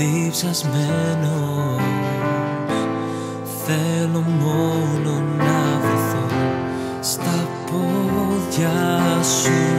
διψασμένος. Θέλω μόνο να βρεθώ στα πόδια σου.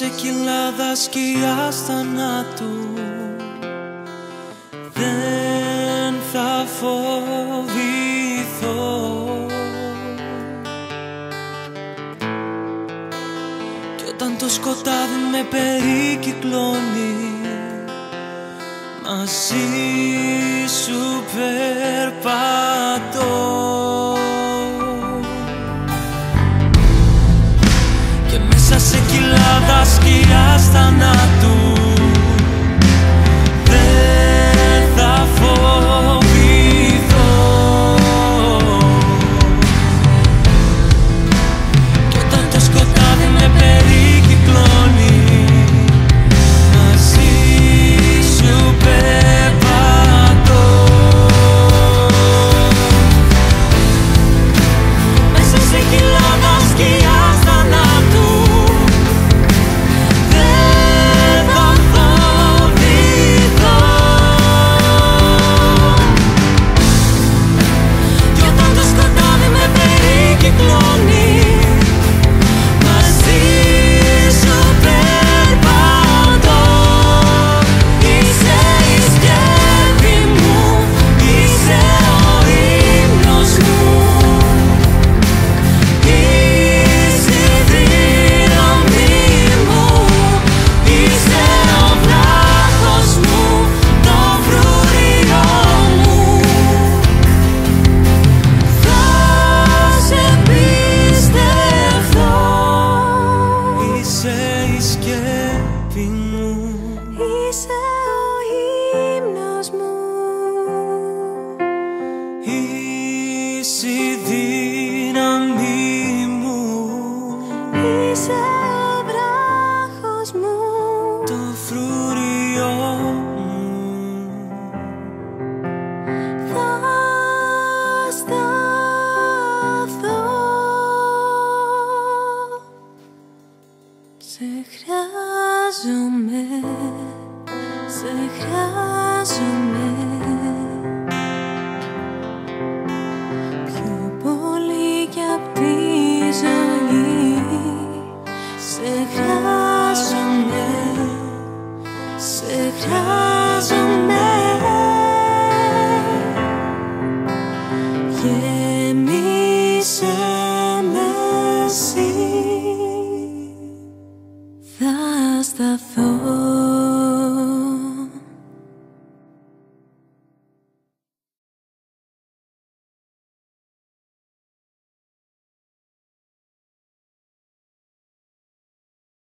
σε κοιλάδα σκιά θανάτου. Δεν θα φοβηθώ. Κι όταν το σκοτάδι με περικυκλώνει Μαζί σου περπατώ. argazkia ez da natu δύναμή μου. Είσαι ο βράχος μου. Το φρούριο μου. Θα σταθώ. Σε χρειάζομαι. Σε χρειάζομαι yeah